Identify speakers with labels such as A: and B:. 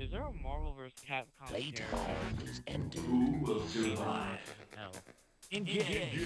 A: Is there a Marvel vs. Capcom?
B: Playtime is ending.
C: Who will survive?
A: No.
C: Engage!